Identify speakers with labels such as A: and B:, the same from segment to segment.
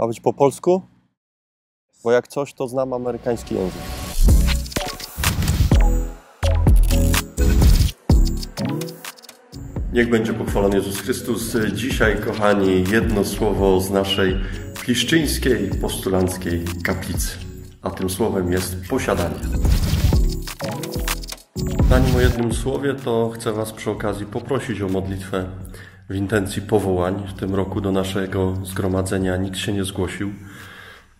A: Ma być po polsku? Bo jak coś, to znam amerykański język. Niech będzie pochwalony Jezus Chrystus. Dzisiaj, kochani, jedno słowo z naszej piszczyńskiej, postulanckiej kaplicy. A tym słowem jest posiadanie. Zanim o jednym słowie, to chcę Was przy okazji poprosić o modlitwę w intencji powołań. W tym roku do naszego zgromadzenia nikt się nie zgłosił.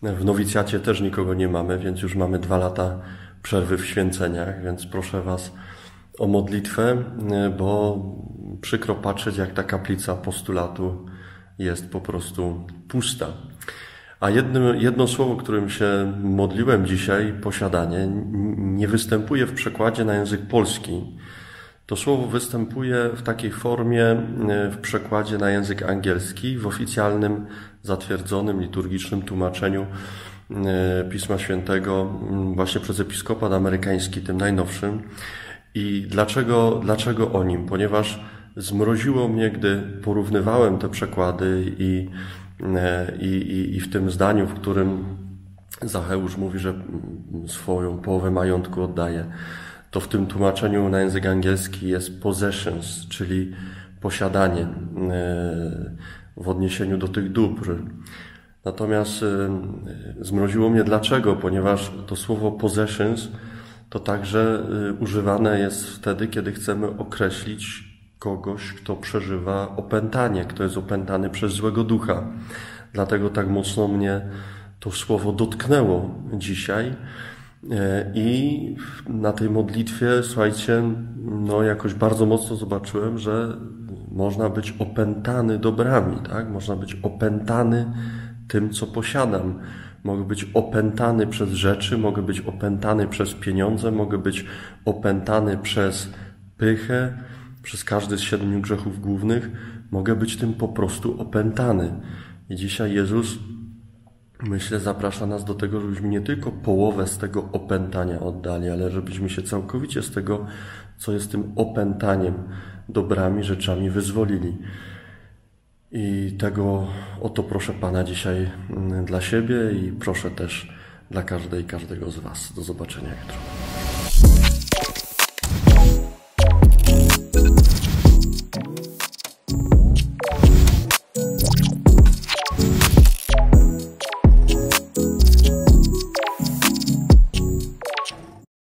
A: W nowicjacie też nikogo nie mamy, więc już mamy dwa lata przerwy w święceniach, więc proszę Was o modlitwę, bo przykro patrzeć, jak ta kaplica postulatu jest po prostu pusta. A jedno słowo, którym się modliłem dzisiaj, posiadanie, nie występuje w przekładzie na język polski. To słowo występuje w takiej formie e, w przekładzie na język angielski, w oficjalnym, zatwierdzonym, liturgicznym tłumaczeniu e, Pisma Świętego właśnie przez episkopat amerykański, tym najnowszym. I dlaczego, dlaczego o nim? Ponieważ zmroziło mnie, gdy porównywałem te przekłady i, e, i, i, i w tym zdaniu, w którym Zacheusz mówi, że swoją połowę majątku oddaje, to w tym tłumaczeniu na język angielski jest possessions, czyli posiadanie e, w odniesieniu do tych dóbr. Natomiast e, zmroziło mnie dlaczego? Ponieważ to słowo possessions to także używane jest wtedy, kiedy chcemy określić kogoś, kto przeżywa opętanie, kto jest opętany przez złego ducha. Dlatego tak mocno mnie to słowo dotknęło dzisiaj. E, I na tej modlitwie, słuchajcie, no jakoś bardzo mocno zobaczyłem, że można być opętany dobrami, tak? Można być opętany tym, co posiadam. Mogę być opętany przez rzeczy, mogę być opętany przez pieniądze, mogę być opętany przez pychę, przez każdy z siedmiu grzechów głównych, mogę być tym po prostu opętany. I dzisiaj Jezus, myślę, zaprasza nas do tego, żebyśmy nie tylko połowę z tego opętania oddali, ale żebyśmy się całkowicie z tego, co jest tym opętaniem, dobrami rzeczami wyzwolili. I tego o to proszę Pana dzisiaj mm, dla siebie i proszę też dla każdej i każdego z Was. Do zobaczenia jutro.